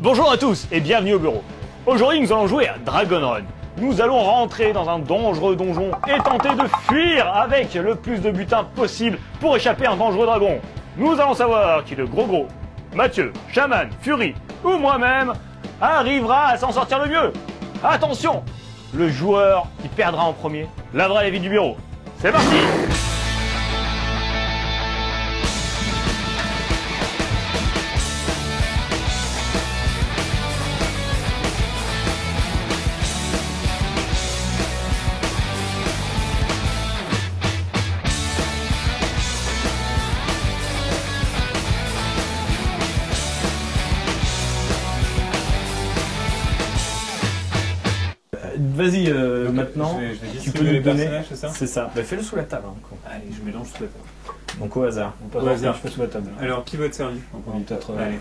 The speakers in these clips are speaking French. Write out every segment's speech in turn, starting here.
Bonjour à tous et bienvenue au bureau. Aujourd'hui nous allons jouer à Dragon Run. Nous allons rentrer dans un dangereux donjon et tenter de fuir avec le plus de butin possible pour échapper à un dangereux dragon. Nous allons savoir qui de gros gros, Mathieu, Shaman, Fury ou moi-même arrivera à s'en sortir le mieux. Attention, le joueur qui perdra en premier lavera les vies du bureau. C'est parti Vas-y, euh, maintenant, Je vais- je vais tu peux nous les donner. c'est ça C'est ça. Bah, fais-le sous la table. hein, quoi. Allez, je mélange tout la table. Donc au hasard. Pas Au forcément, hasard. je fais sous la table. Alors, qui va être servi en premier peut-être, euh, Allez.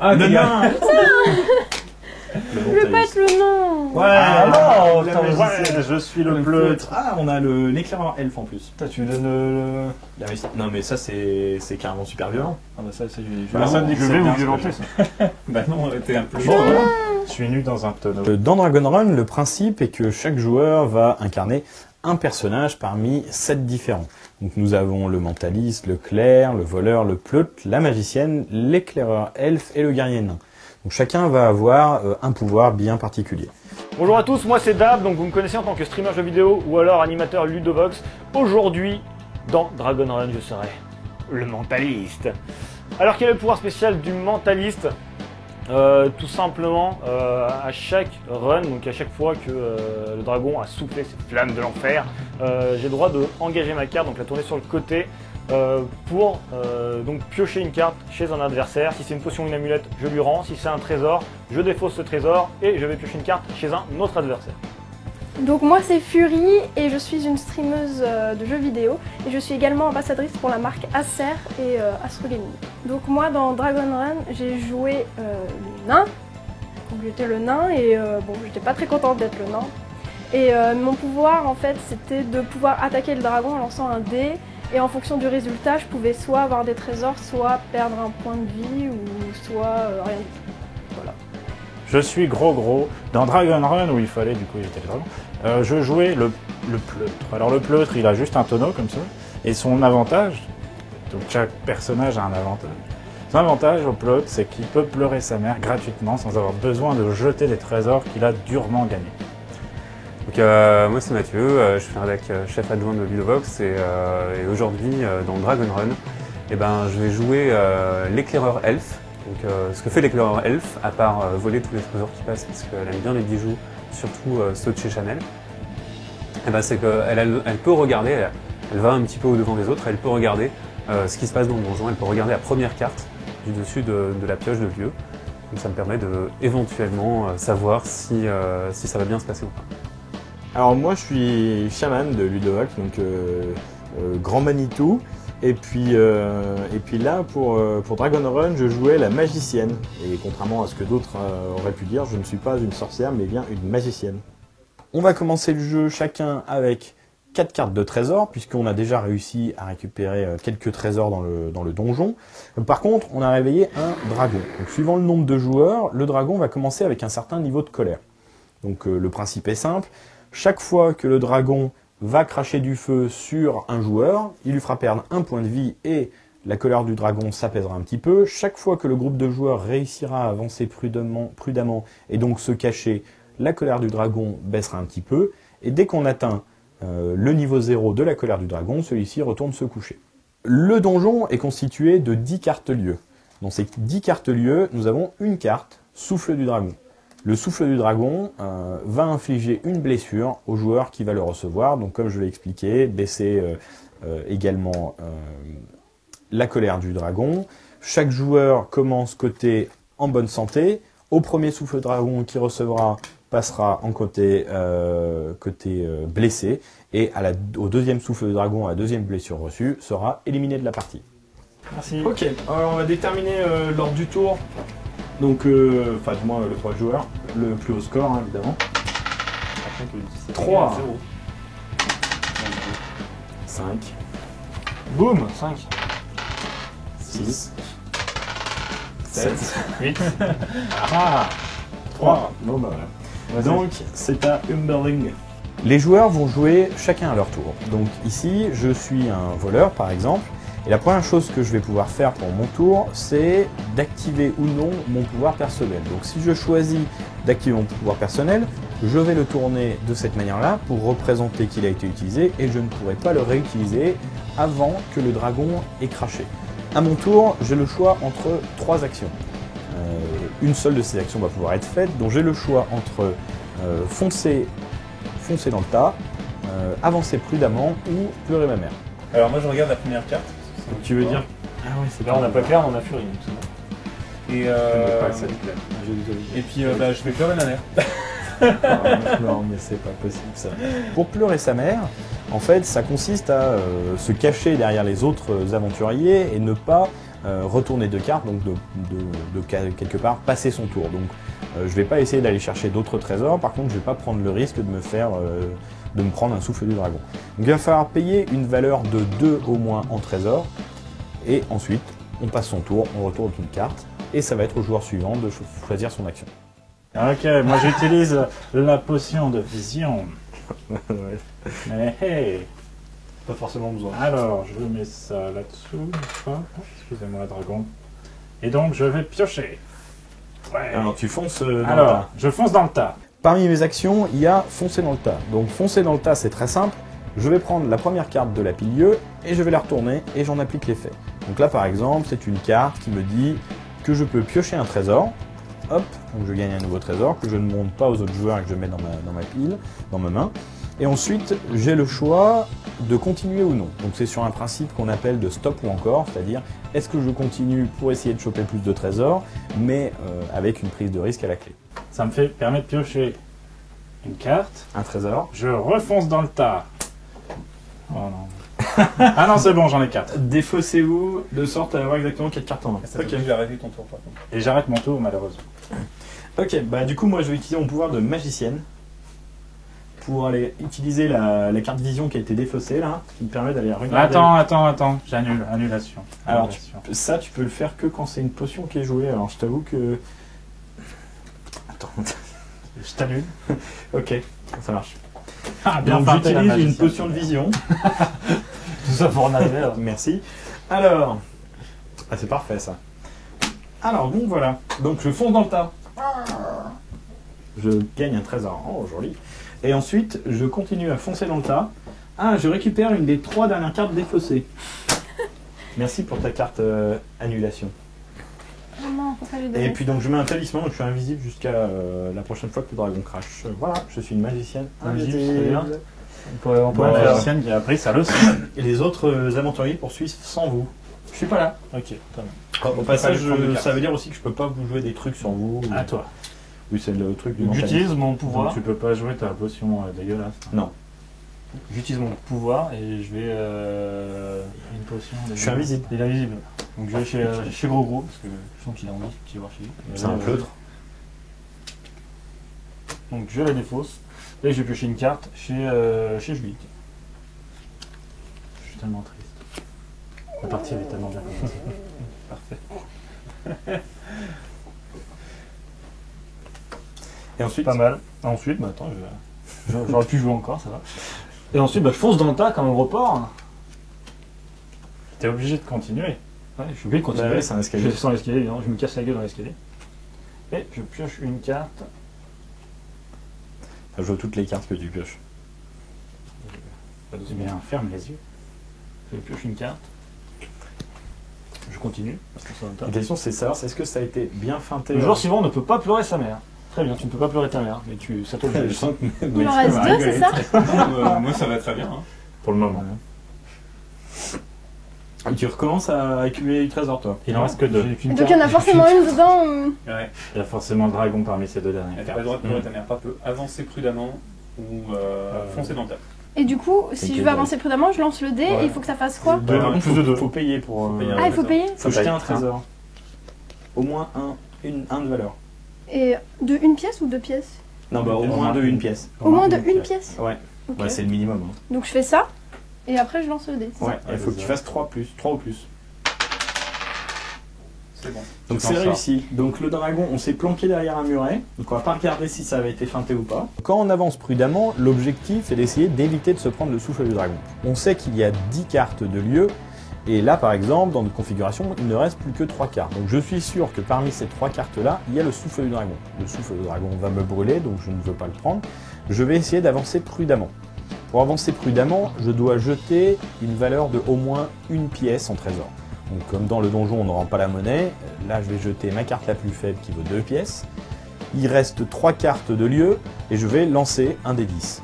Ah, le le Je veux pas être le nom Ouais, Ah, alors, la ouais, je suis le Le pleutre. Ah, on a le l'éclaireur elfe en plus. Putain, tu lui donnes le. Non, mais ça, c'est c'est carrément super violent. Ah bah ça, c'est. Bah Personne non, dit que je c'est vais vous violenter ça. Bah non, t'es un peu Bon, voilà. Je suis nu dans un tonneau. Euh, Dans Dragon Run, le principe est que chaque joueur va incarner un personnage parmi sept différents. Donc nous avons le mentaliste, le clerc, le voleur, le pleutre, la magicienne, l'éclaireur elfe et le guerrier nain. Donc chacun va avoir euh, un pouvoir bien particulier. Bonjour à tous, moi c'est Dab, donc vous me connaissez en tant que streamer jeux vidéo ou alors animateur Ludovox. Aujourd'hui, dans Dragon Run, je serai le mentaliste. Alors quel est le pouvoir spécial du mentaliste? Euh, Tout simplement, euh, à chaque run, donc à chaque fois que le dragon a soufflé ses flammes de l'enfer, j'ai le droit de engager ma carte, donc la tourner sur le côté, euh, pour euh, donc piocher une carte chez un adversaire. Si c'est une potion ou une amulette, je lui rends. Si c'est un trésor, je défausse ce trésor et je vais piocher une carte chez un autre adversaire. Donc moi c'est Fury et je suis une streameuse euh, de jeux vidéo et je suis également ambassadrice pour la marque Acer et euh, Astro Gaming. Donc moi dans Dragon Run j'ai joué le nain, donc j'étais le nain et bon j'étais pas très contente d'être le nain. Et mon pouvoir en fait c'était de pouvoir attaquer le dragon en lançant un dé et en fonction du résultat je pouvais soit avoir des trésors, soit perdre un point de vie ou soit euh, rien. Voilà. Je suis gros gros. Dans Dragon Run, où il fallait du coup éviter le dragon, euh, je jouais le, le pleutre. Alors le pleutre, il a juste un tonneau comme ça. Et son avantage, donc chaque personnage a un avantage. Son avantage au pleutre, c'est qu'il peut pleurer sa mère gratuitement sans avoir besoin de jeter des trésors qu'il a durement gagnés. Donc, euh, moi c'est Mathieu, euh, je suis un deck chef adjoint de Ludovox et, euh, et aujourd'hui euh, dans Dragon Run, eh ben, je vais jouer euh, l'éclaireur elfe. Donc, euh, ce que fait l'éclaireur elfe, à part voler tous les trésors qui passent parce qu'elle aime bien les bijoux, surtout ceux de chez Chanel, eh ben, c'est qu'elle elle, peut regarder, elle, va un petit peu au-devant des autres, elle peut regarder ce qui se passe dans le donjon, elle peut regarder la première carte du dessus de, de la pioche de lieu. Donc ça me permet de éventuellement savoir si, si ça va bien se passer ou pas. Alors moi je suis chaman de Ludovac, donc euh, euh, grand Manitou. Et puis, euh, là, pour, Dragon Run, je jouais la magicienne. Et contrairement à ce que d'autres auraient pu dire, je ne suis pas une sorcière, mais bien une magicienne. On va commencer le jeu chacun avec quatre cartes de trésors, puisqu'on a déjà réussi à récupérer quelques trésors dans le, dans le donjon. Par contre, on a réveillé un dragon. Donc, suivant le nombre de joueurs, le dragon va commencer avec un certain niveau de colère. Donc le principe est simple. Chaque fois que le dragon va cracher du feu sur un joueur, il lui fera perdre un point de vie et la colère du dragon s'apaisera un petit peu. Chaque fois que le groupe de joueurs réussira à avancer prudemment, et donc se cacher, la colère du dragon baissera un petit peu. Et dès qu'on atteint euh, le niveau 0 de la colère du dragon, celui-ci retourne se coucher. Le donjon est constitué de 10 cartes lieux. Dans ces 10 cartes lieux, nous avons une carte, souffle du dragon. Le souffle du dragon euh, va infliger une blessure au joueur qui va le recevoir. Donc comme je l'ai expliqué, baisser euh, euh, également euh, la colère du dragon. Chaque joueur commence côté en bonne santé. Au premier souffle dragon qui recevra passera en côté, euh, côté euh, blessé. Et à la, au deuxième souffle de dragon, à la deuxième blessure reçue, sera éliminé de la partie. Merci. Ok, alors on va déterminer euh, l'ordre du tour. Donc, euh, enfin, du moins le 3 joueurs, le plus haut score, hein, évidemment. 3, 5, Boum 5. 6, 7, 8. Ah 3 Bon bah voilà. Donc c'est à Humberling. Les joueurs vont jouer chacun à leur tour. Donc ici, je suis un voleur par exemple, et la première chose que je vais pouvoir faire pour mon tour, c'est d'activer ou non mon pouvoir personnel. Donc si je choisis d'activer mon pouvoir personnel, je vais le tourner de cette manière-là pour représenter qu'il a été utilisé et je ne pourrai pas le réutiliser avant que le dragon ait craché. À mon tour, j'ai le choix entre trois actions. Euh, une seule de ces actions va pouvoir être faite, donc j'ai le choix entre euh, foncer, foncer dans le tas, euh, avancer prudemment ou pleurer ma mère. Alors moi je regarde la première carte. Tu veux dire Ah oui, c'est Là, on n'a pas clair, on a Fury. donc c'est bon. Et, euh, pas ça, clair. et puis euh, bah, je vais pleurer ma mère. non, mais c'est pas possible ça. Pour pleurer sa mère, en fait, ça consiste à euh, se cacher derrière les autres aventuriers et ne pas euh, retourner de cartes, donc de, de- de ca- quelque part passer son tour. Donc, euh, je vais pas essayer d'aller chercher d'autres trésors. Par contre, je vais pas prendre le risque de me faire, euh, de me prendre un souffle du dragon. Donc, il va falloir payer une valeur de 2 au moins en trésor. Et ensuite, on passe son tour, on retourne une carte. Et ça va être au joueur suivant de cho- choisir son action. Ok, moi j'utilise la potion de vision. Mais hey Pas forcément besoin. Alors, je mets ça là-dessous, Excusez-moi, dragon. Et donc, je vais piocher. Ouais. Alors, tu fonces euh, dans le tas. Alors, je fonce dans le tas. Parmi mes actions, il y a foncer dans le tas. Donc foncer dans le tas, c'est très simple. Je vais prendre la première carte de la pilieu et je vais la retourner et j'en applique l'effet. Donc là, par exemple, c'est une carte qui me dit que je peux piocher un trésor. Hop, donc je gagne un nouveau trésor que je ne monte pas aux autres joueurs et que je mets dans ma, dans ma pile, dans ma main. Et ensuite, j'ai le choix de continuer ou non. Donc c'est sur un principe qu'on appelle de stop ou encore, c'est-à-dire est-ce que je continue pour essayer de choper plus de trésors, mais euh, avec une prise de risque à la clé. Ça me fait permet de piocher une carte. Un trésor, Je refonce dans le tas. Oh non. ah non, c'est bon, j'en ai quatre. Défaussez-vous de sorte à avoir exactement 4 cartes en main. Que j'ai arrêté ton tour par contre. Et j'arrête mon tour, malheureusement. Ok, bah du coup moi je vais utiliser mon pouvoir de magicienne pour aller utiliser la, la carte vision qui a été défaussée là, qui me permet d'aller regarder. Attends, attends, attends. J'annule. Annulation. Alors, tu-. Ça tu peux le faire que quand c'est une potion qui est jouée, alors je t'avoue que... Attends, Je t'annule. ok, ça marche. Ah, Donc feinté, la j'utilise une potion de vision, Tout ça pour en arriver là. merci. Alors, ah, c'est parfait ça. Alors bon voilà, donc je fonce dans le tas. Je gagne un trésor, oh joli. Et ensuite, je continue à foncer dans le tas. Ah, je récupère une des trois dernières cartes défaussées. Merci pour ta carte euh, annulation. Oh non, faut pas lui Et puis donc je mets un talisman, je suis invisible jusqu'à euh, la prochaine fois que le dragon crash. Euh, Voilà, je suis une magicienne Invisible, invisible. c'est bien. On La faire. magicienne qui a appris sa leçon. Et les autres euh, aventuriers poursuivent sans vous. Je suis pas là. Ok, très bien. Au pas passage, je- ça veut dire aussi que je peux pas vous jouer des trucs sur vous. À toi. Oui, c'est le truc du. J'utilise mon Donc, pouvoir. tu peux pas jouer ta potion euh, dégueulasse. J'utilise mon pouvoir et je vais. Euh... Une potion Je suis invisible. Il est invisible. Donc je vais chez, euh, chez Gros Gros parce que je sens qu'il a envie qu'il voir chez lui. C'est un pleutre. Donc je la défausse. Et je vais piocher une carte chez, euh, chez Julie. Je suis tellement triste. La partie elle est tellement bien. Parfait. Et ensuite, Pas mal. Ensuite, bah attends, je- je- j'aurais pu jouer encore, ça va. Et ensuite, bah, je fonce dans le tas comme un report. T'es obligé de continuer. Ouais, je suis obligé de continuer. Bah ouais, c'est un je escalier. descends l'escalier, évidemment, je me casse la gueule dans l'escalier. Et je pioche une carte. je joue toutes les cartes que tu pioches. Eh bien, ferme les yeux. Je pioche une carte. Je continue. je. La question c'est de savoir, c'est est-ce que ça a été bien feinté Le joueur suivant ne peut pas pleurer sa mère. Très bien, tu ne peux pas pleurer ta mère, mais tu, ça Je t'oblige. sens que Il en reste deux, c'est ça Euh, moi ça va très bien. hein. Pour le moment. Et tu recommences à accumuler du trésor, toi. Il en reste que deux. J'ai qu'une Donc il y en a carte. forcément une dedans. euh, Ouais. Il y a forcément le dragon parmi ces deux dernières Et T'as pas le droit de pleurer ta mère. Pas peu. Avancer prudemment ou euh, Euh, foncer dans le tas. Et du coup, si je veux avancer prudemment, je lance le dé Ouais. et il faut que ça fasse quoi Deux, plus de deux. Faut payer pour. Faut euh, payer un Ah, il faut trésor. payer Faut jeter un trésor. Au moins un, une, un de valeur. Et de une pièce ou deux pièces Non, bah au moins de une. pièce. Au moins de une pièce Ouais, Ok. ouais c'est le minimum. hein. Donc je fais ça et après je lance le dé. c'est Ouais, ça il faut que tu fasses 3 plus, 3 ou plus. C'est bon. Donc c'est réussi. Donc le dragon, on s'est planqué derrière un muret. Donc on va pas regarder si ça avait été feinté ou pas. Quand on avance prudemment, l'objectif est d'essayer d'éviter de se prendre le souffle du dragon. On sait qu'il y a 10 cartes de lieu. Et là, par exemple, dans notre configuration, il ne reste plus que 3 cartes. Donc je suis sûr que parmi ces 3 cartes-là, il y a le souffle du dragon. Le souffle du dragon va me brûler, donc je ne veux pas le prendre. Je vais essayer d'avancer prudemment. Pour avancer prudemment, je dois jeter une valeur de au moins une pièce en trésor. Donc comme dans le donjon on ne rend pas la monnaie, là je vais jeter ma carte la plus faible qui vaut 2 pièces. Il reste 3 cartes de lieu et je vais lancer un des 10.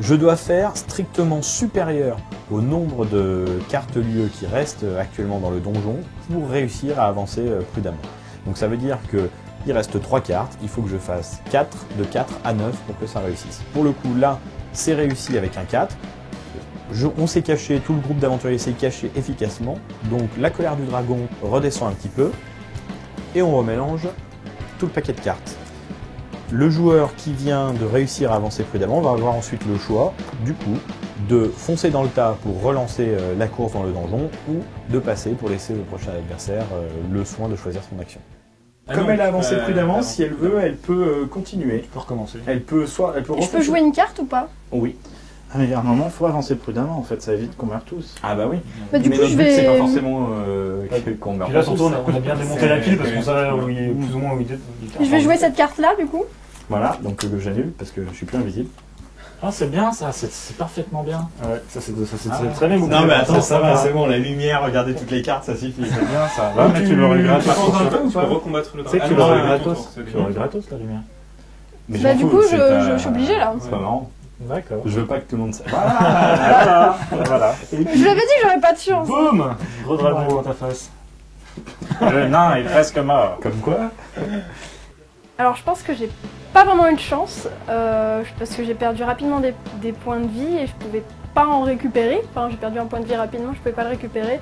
Je dois faire strictement supérieur au nombre de cartes lieu qui restent actuellement dans le donjon pour réussir à avancer euh, prudemment. Donc ça veut dire que il reste 3 cartes, il faut que je fasse 4, de 4 à 9 pour que ça réussisse. Pour le coup là, c'est réussi avec un 4. Je- on s'est caché, tout le groupe d'aventuriers s'est caché efficacement. Donc la colère du dragon redescend un petit peu. Et on remélange tout le paquet de cartes. Le joueur qui vient de réussir à avancer prudemment va avoir ensuite le choix, du coup, de foncer dans le tas pour relancer euh, la course dans le donjon ou de passer pour laisser au prochain adversaire euh, le soin de choisir son action. Ah Comme non, elle a avancé euh, prudemment, si elle veut, elle peut euh, continuer. Tu peux recommencer. Elle peut soit, elle peut je peux jouer une carte ou pas? Oui. Ah, mais à un moment, faut avancer prudemment, en fait, ça évite qu'on meurt tous. Ah bah oui. Bah, du Mais coup, notre je but, c'est pas vais. forcément euh, que- qu'on meurt Puis là, surtout, on a, on a bien démonté la pile parce qu'on savait où il est plus ou moins où il était. il. Je vais jouer cette carte-là, du coup. Voilà, donc euh, j'annule parce que je suis plus invisible. Ah, c'est bien ça, c'est- parfaitement bien. Ouais, ça c'est ça, c'est- Ah très bien. Non mais attends, ça va, va. c'est bon, la lumière, regardez toutes les cartes, ça suffit. C'est bien ça. Va, mais tu le regrettes Tu peux Tu tu recombattre le sais que dragon tu Ah ton gratos. Tu regrettes gratos, la lumière. Mais Bah, du coup, je- suis obligée, là. C'est pas marrant. D'accord. Je veux pas que tout le monde sache. Voilà. voilà. Je vous avais dit que j'aurais pas de chance. Boum Gros dragon dans ta face. Le nain est presque mort. Comme quoi? Alors, je pense que j'ai pas vraiment eu de chance euh, parce que j'ai perdu rapidement des, points de vie et je pouvais pas en récupérer. Enfin, j'ai perdu un point de vie rapidement, je pouvais pas le récupérer.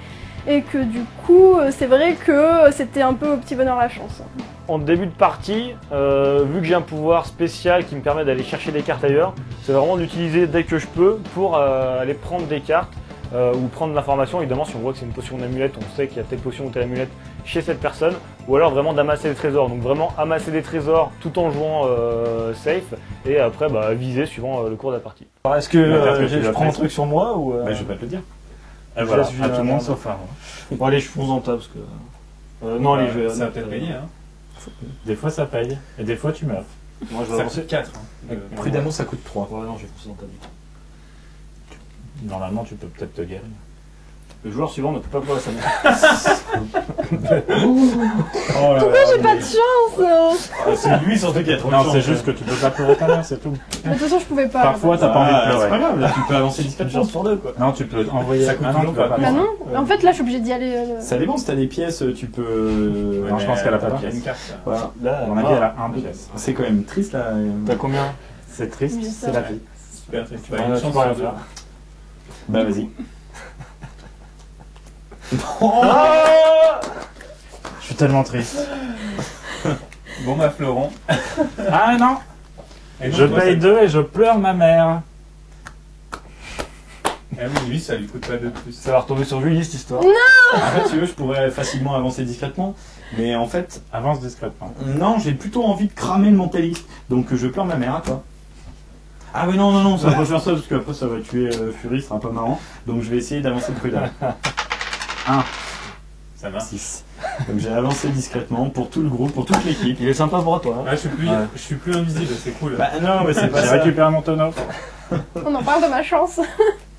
Et que du coup, euh, c'est vrai que c'était un peu au petit bonheur la chance. En début de partie, euh, vu que j'ai un pouvoir spécial qui me permet d'aller chercher des cartes ailleurs, c'est vraiment d'utiliser dès que je peux pour aller prendre des cartes ou prendre l'information. Évidemment, si on voit que c'est une potion d'amulette, on sait qu'il y a telle potion ou telle amulette chez cette personne. Ou alors vraiment d'amasser des trésors. Donc vraiment amasser des trésors tout en jouant euh, safe et après bah, viser suivant euh, le cours de la partie. Alors est-ce que euh, je prends un truc sur moi ou euh, Bah je vais pas te le dire. Et voilà, à tout le monde sauf un. Bon allez, je fonce dans le tas parce que... Euh, non, allez, je vais... Ça va peut-être payer, hein. Des fois ça paye, et des fois tu meurs. Moi je vais Ça avancer. coûte 4. Prudemment, ça coûte 3. Ouais, non, j'ai foncé dans ta vie. Normalement tu peux peut-être te guérir. Le joueur suivant ne peut pas pouvoir sa mère. Oh là Pourquoi j'ai pas de chance euh Ah, c'est lui surtout qui a trop de Non, chance. c'est juste que tu peux pas pleurer ta mère, c'est tout. De toute façon, je pouvais pas. Parfois t'as pas envie de Ah, C'est pas pleurer. grave, là, tu peux avancer discrètement. sur deux quoi. Non, tu peux envoyer. Ça coûte Ah non, toujours tu peux pas. Bah non, en fait là je suis obligée d'y aller. euh, Ça dépend si t'as des pièces, tu peux. Non, je pense qu'elle a pas de Il y a pièce. une carte. là. Voilà. Là, À mon avis, elle a un pièce. C'est quand même triste là. T'as combien C'est triste, Oui, c'est la vie. Super triste. Ouais, Bah, une tu chance sur deux. faire. Bah vas-y. Je suis tellement triste. Bon bah Florent. Ah non Et donc, Je toi, paye ça- deux et je pleure ma mère. Ah oui, lui ça lui coûte pas de plus. Ça va retomber sur Julie cette histoire. En fait, si tu veux, je pourrais facilement avancer discrètement. Mais en fait, Avance discrètement. non, j'ai plutôt envie de cramer le mentaliste. Donc je pleure ma mère à toi. Ah mais non, non, non, ça va pas faire ça parce qu'après ça va tuer euh, Fury, ce sera pas marrant. Donc je vais essayer d'avancer prudemment. 1. Ça va 6. Donc j'ai avancé discrètement pour tout le groupe, pour toute l'équipe. Il est sympa pour toi. Hein. Ah, je, suis plus, je suis plus invisible, c'est cool. Bah non, mais c'est pas J'ai récupéré mon tonneau. On en parle de ma chance.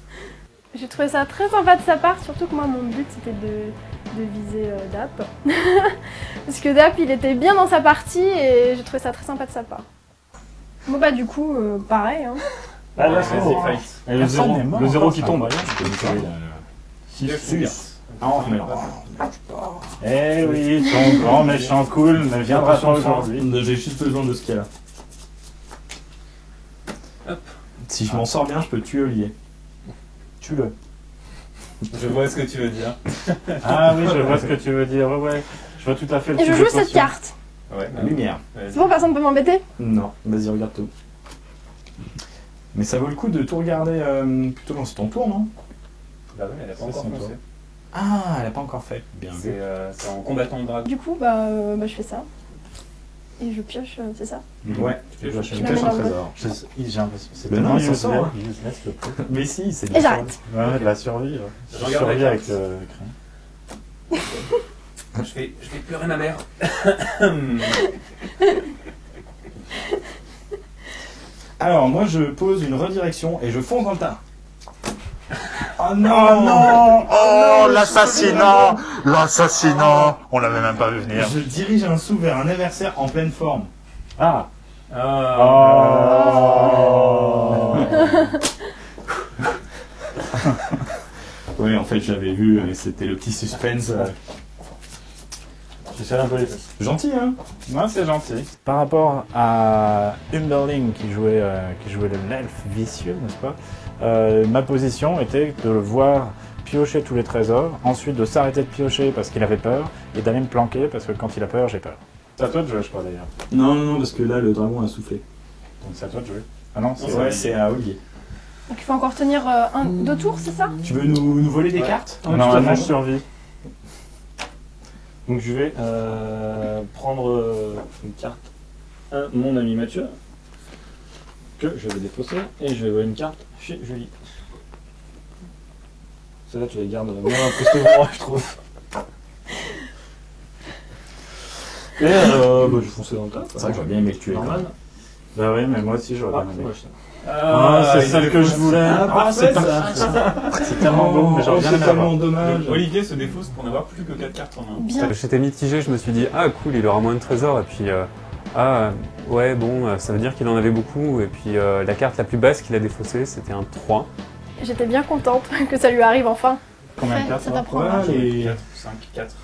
j'ai trouvé ça très sympa de sa part, surtout que moi mon but c'était de, viser euh, Dap. Parce que Dap il était bien dans sa partie et j'ai trouvé ça très sympa de sa part. Bon bah du coup, euh, pareil. Hein. Ah, le, le zéro hein. qui tombe, 6 6. Non, mais non. Eh oui, ton grand méchant cool ne viendra pas aujourd'hui. J'ai hein. juste besoin de ce qu'il y a là. Hop. Si je m'en sors bien, je peux tuer Olivier. Tue-le. Je vois ce que tu veux dire. Ah oui, je vois ce que tu veux dire. Ouais. Je vois tout à fait le Et je joue cette carte. Ouais, la lumière. C'est bon, personne ne peut m'embêter Non, vas-y, regarde tout. Mais ça vaut le coup de tout regarder euh, plutôt dans ton tour, non? Bah oui, elle a pas. Ah, elle a pas encore fait. Bien C'est euh, c'est en combattant le dragon. Du coup, bah, euh, bah, je fais ça. Et je pioche, euh, c'est ça? Ouais, Tu mets un trésor. J'ai l'impression c'est Mais tellement useless, hein. le truc. Mais si, c'est Et j'arrête. Ouais, de la survie. Je survis avec euh, le crayon. Je vais, je vais pleurer ma mère. Alors, moi, je pose une redirection et je fonce dans le tas. Oh non, non Oh, l'assassinat L'assassinat On l'avait même pas vu venir. Je dirige un sou vers un adversaire en pleine forme. Ah Oh. Oui, en fait, j'avais vu, euh, c'était le petit suspense. Je serre un peu les fesses. Gentil, hein Non, c'est gentil. Par rapport à Humberling qui jouait, euh, qui jouait le l'elfe vicieux, n'est-ce pas Euh, Ma position était de le voir piocher tous les trésors, ensuite de s'arrêter de piocher parce qu'il avait peur, et d'aller me planquer parce que quand il a peur, j'ai peur. C'est à toi de jouer, je crois d'ailleurs. Non, non, non, parce que là, le dragon a soufflé. Donc c'est à toi de jouer. Ah non, c'est Ouais, c'est à Olivier. Donc il faut encore tenir euh, un, deux tours, c'est ça? Tu veux nous, nous voler des Ouais. cartes? À Normalement, fait. je survis. Donc je vais euh, prendre euh, une carte à mon ami Mathieu, que je vais défausser, et je vais voir une carte chez Julie. Celle-là, tu la gardes bien impressionnement, je trouve. Et euh, bah, je fonçais dans le tas. C'est vrai que j'aurais bien aimé le tuer. Normal. Bah oui, mais moi aussi j'aurais Ah, bien aimé. Je- Ah, c'est celle que je voulais. Ah, Ah, c'est c'est tellement beau, mais bien c'est tellement dommage. Olivier se défausse pour n'avoir plus que 4 cartes en main. Bien. J'étais mitigé, je me suis dit, ah cool, il aura moins de trésors, et puis, euh, ah ouais, bon, euh, ça veut dire qu'il en avait beaucoup, et puis euh, la carte la plus basse qu'il a défaussée, c'était un 3. J'étais bien contente que ça lui arrive enfin. Combien de cartes ça toi t'apprend. Voilà, les 4 ou 5, 4.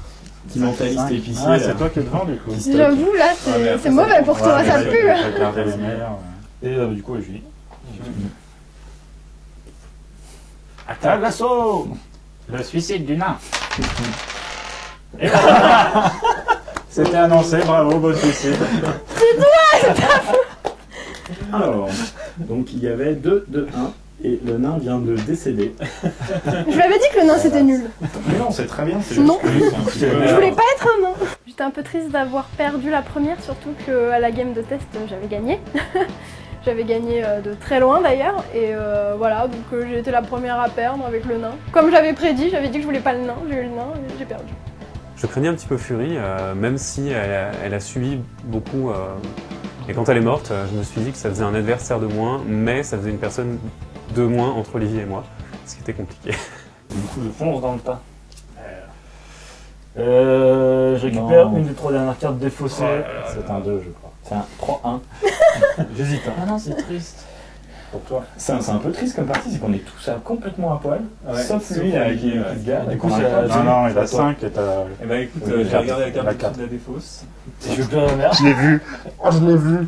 petits mentalistes épiciers. Ah, c'est toi qui es devant du coup. J'avoue, là, c'est mauvais pour toi, ça pue. Et du coup, ouais, Julie. Attaque l'assaut Le suicide du nain C'était annoncé, bravo, beau suicide. Alors, donc il y avait 2, 2, 1, et le nain vient de décéder. Je lui avais dit que le nain c'était nul. Mais non, c'est très bien. c'est Non. juste Je voulais pas être un nain. J'étais un peu triste d'avoir perdu la première, surtout qu'à la game de test j'avais gagné. J'avais gagné euh, de très loin d'ailleurs, et euh, voilà, donc euh, j'ai été la première à perdre avec le nain. Comme j'avais prédit, j'avais dit que je voulais pas le nain, j'ai eu le nain et j'ai perdu. Je craignais un petit peu Fury, euh, même si elle a, elle a subi beaucoup. euh, et quand elle est morte, je me suis dit que ça faisait un adversaire de moins, mais ça faisait une personne de moins entre Olivier et moi, ce qui était compliqué. Du coup, je fonce dans le tas. Euh, je récupère Non. une des trois dernières cartes défaussées. C'est un 2, je crois. C'est un 3-1. J'hésite. hein. Ah non, c'est triste. Pour toi. C'est un, c'est un peu triste comme partie, c'est qu'on est tous à complètement à poil. Ouais, sauf lui, là, qui, qui ouais. se gare. Du coup, c'est Non, non, il a toi. 5 et t'as. Eh ben écoute, Oui, euh, j'ai carte. regardé la carte La de carte. la défausse. Si je pleurer ma mère, Je l'ai vu. Oh, je l'ai vu.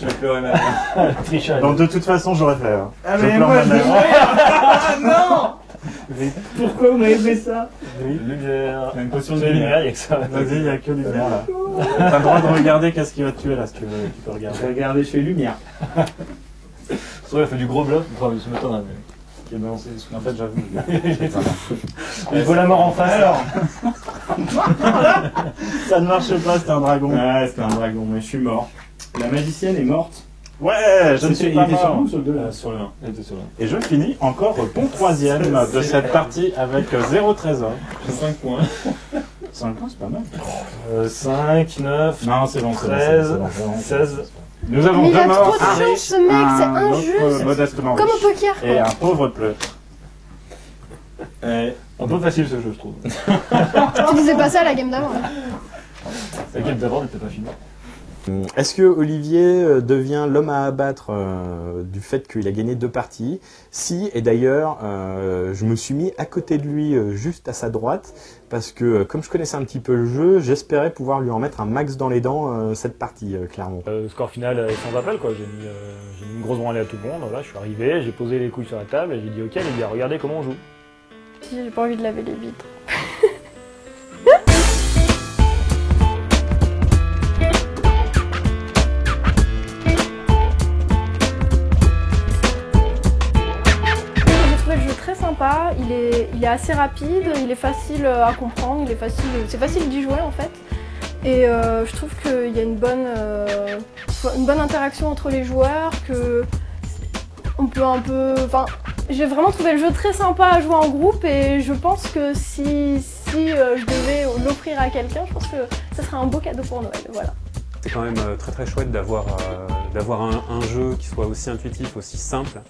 Je vais pleurer ma mère. trichage. Donc de toute façon, j'aurais fait. hein. Ah, Je mais pleure moi, ma je mère. vais Ah non Pourquoi vous m'avez fait ça? Lumière. Une potion de lumière, il y a que ça. Vas-y, il n'y a que lumière là. T'as le droit de regarder qu'est-ce qui va te tuer là si tu veux. Tu peux regarder. Regardez, je fais lumière. C'est vrai, il a fait du gros bluff. Enfin, ce matin, là, mais. Qui balancé sous. En fait, j'avoue. Il vaut la mort en face. Alors Ça ne marche pas, c'est un dragon. Ouais, c'était un dragon, mais je suis mort. La magicienne est morte. Ouais, je ne suis il pas était sur mort. sur le 2 là Sur le 1. Il était sur là. Et je finis encore bon troisième de cette partie avec zéro trésor. J'ai 5 points. 5 points, c'est pas mal. Euh, 5, 9, Non, c'est bon, c'est bon, 13, c'est bon, c'est bon. 16. Nous avons Mais il deux a morts, trop de chance, ce mec, c'est un injuste. modestement Comme au poker, et un pauvre pleu. Ouais, un peu facile ce jeu, je trouve. Tu disais pas ça à la game d'avant. hein. La game d'avant n'était pas finie. Est-ce que Olivier euh, devient l'homme à abattre euh, du fait qu'il a gagné deux parties? Si, et d'ailleurs, euh, je me suis mis à côté de lui, euh, juste à sa droite, parce que comme je connaissais un petit peu le jeu, j'espérais pouvoir lui en mettre un max dans les dents euh, cette partie, euh, clairement. Euh, score final est sans appel quoi. J'ai mis, euh, j'ai mis une grosse branlée à tout le monde. Voilà, je suis arrivé, j'ai posé les couilles sur la table et j'ai dit ok les gars, regardez comment on joue. Si, J'ai pas envie de laver les vitres. Il est, assez rapide, il est facile à comprendre, facile, c'est facile d'y jouer en fait. Et euh, je trouve qu'il y a une bonne, euh, une bonne interaction entre les joueurs, que on peut un peu. Enfin, j'ai vraiment trouvé le jeu très sympa à jouer en groupe et je pense que si, si euh, je devais l'offrir à quelqu'un, je pense que ce serait un beau cadeau pour Noël. Voilà. C'est quand même très très chouette d'avoir un jeu qui soit aussi intuitif, aussi simple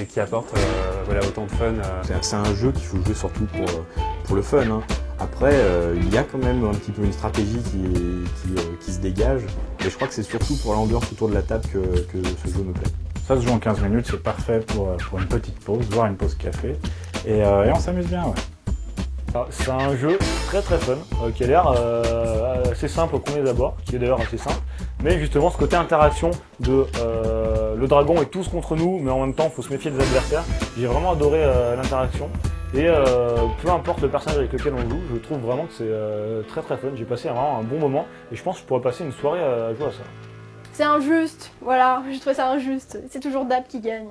et qui apporte euh, voilà, autant de fun. euh. C'est un jeu qu'il faut jouer surtout pour, euh, pour le fun. hein. Après, euh, il y a quand même un petit peu une stratégie qui, qui, euh, qui se dégage. Mais je crois que c'est surtout pour l'ambiance autour de la table que, que ce jeu me plaît. Ça se joue en 15 minutes, c'est parfait pour, pour une petite pause, voire une pause café. Et, euh, et on s'amuse bien, ouais. Alors, C'est un jeu très très fun, euh, qui a l'air euh, assez simple au premier abord, qui est d'ailleurs assez simple, mais justement ce côté interaction de euh, le dragon est tous contre nous, mais en même temps faut se méfier des adversaires. J'ai vraiment adoré euh, l'interaction et euh, peu importe le personnage avec lequel on joue, je trouve vraiment que c'est euh, très très fun. J'ai passé vraiment un bon moment et je pense que je pourrais passer une soirée à jouer à ça. C'est injuste, voilà, j'ai trouvé ça injuste. C'est toujours Dab qui gagne.